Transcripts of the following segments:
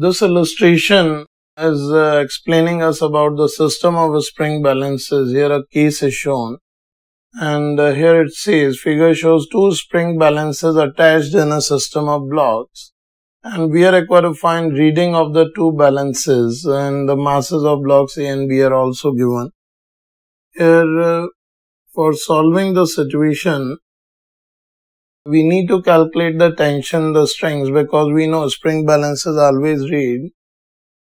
This illustration is uh, explaining us about the system of spring balances. Here a case is shown and uh, here it says figure shows two spring balances attached in a system of blocks and we are required to find reading of the two balances and the masses of blocks A and B are also given. Here uh, for solving the situation we need to calculate the tension the strings because we know spring balances always read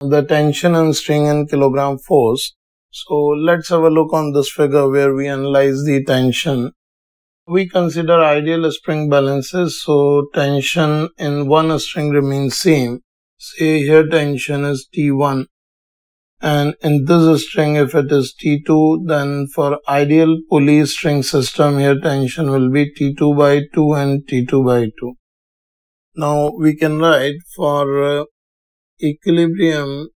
the tension and string in kilogram force. So let's have a look on this figure where we analyze the tension. We consider ideal spring balances, so tension in one string remains same. Say here tension is T1 and in this string if it is T2 then for ideal pulley string system here tension will be T2 by 2 and T2 by 2. Now we can write for uh, equilibrium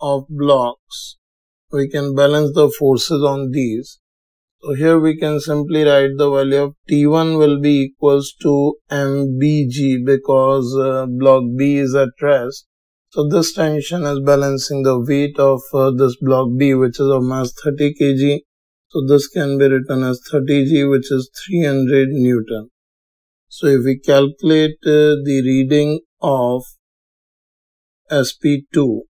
of blocks we can balance the forces on these so here we can simply write the value of T1 will be equals to MBG because uh, block B is at rest. So this tension is balancing the weight of uh, this block B which is of mass 30 kg. So this can be written as 30G which is 300 Newton. So if we calculate uh, the reading of SP2.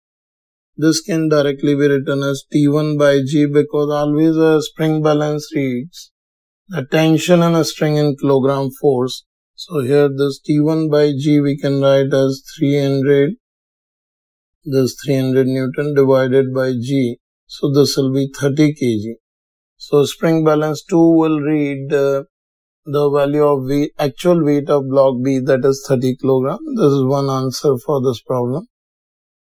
This can directly be written as T1 by G because always a spring balance reads the tension in a string in kilogram force. So here this T1 by G we can write as 300 this 300 Newton divided by G. So this will be 30 kg. So spring balance 2 will read uh, the value of the actual weight of block B that is 30 kilogram. This is one answer for this problem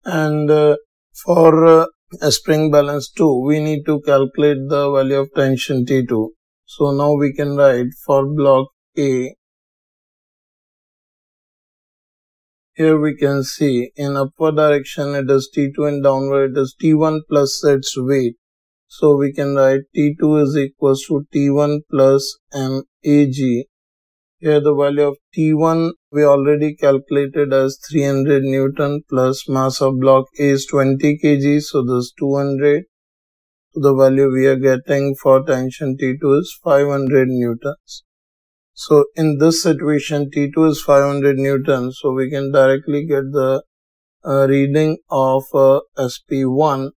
and uh, for uh, a spring balance 2 we need to calculate the value of tension T2 so now we can write for block A here we can see in upward direction it is T2 and downward it is T1 plus its weight so we can write T2 is equals to T1 plus MAG here the value of T1 we already calculated as 300 Newton plus mass of block A is 20 kg. So this 200. So The value we are getting for tension T2 is 500 Newtons. So in this situation T2 is 500 Newtons. So we can directly get the uh, reading of uh, SP1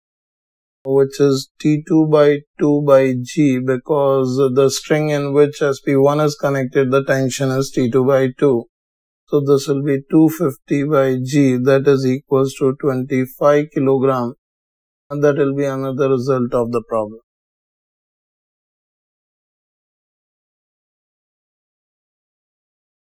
which is T2 by 2 by G because the string in which SP1 is connected, the tension is T2 by 2. So this will be 250 by G that is equals to 25 kilogram and that will be another result of the problem.